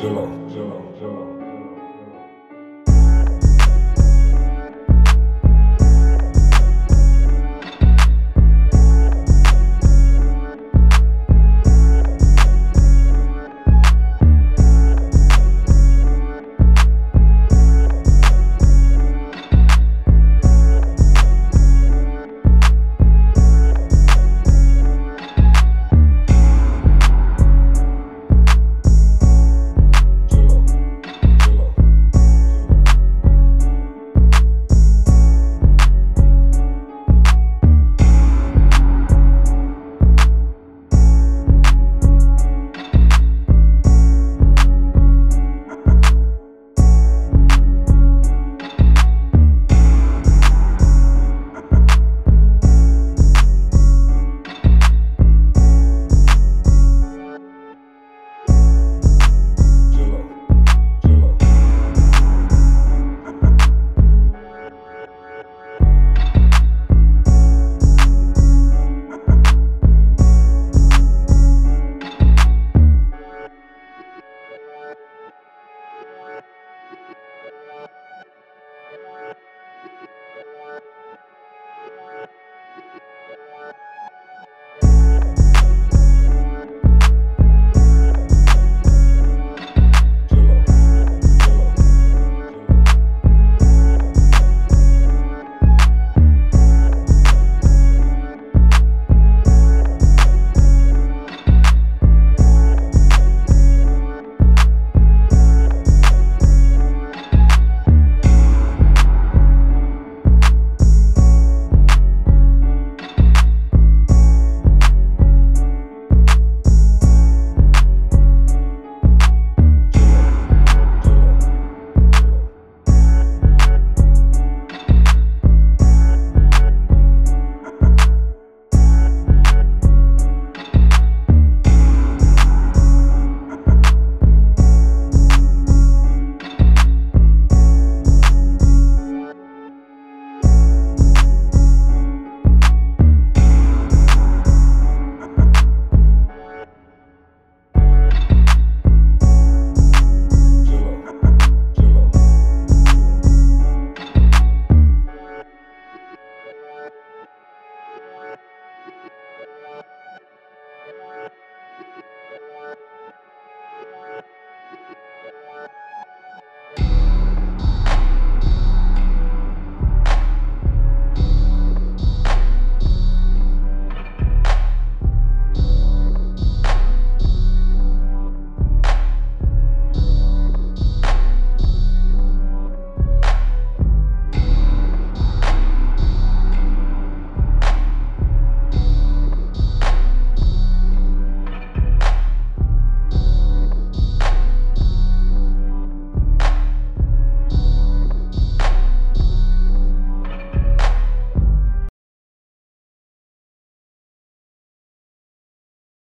Zillow,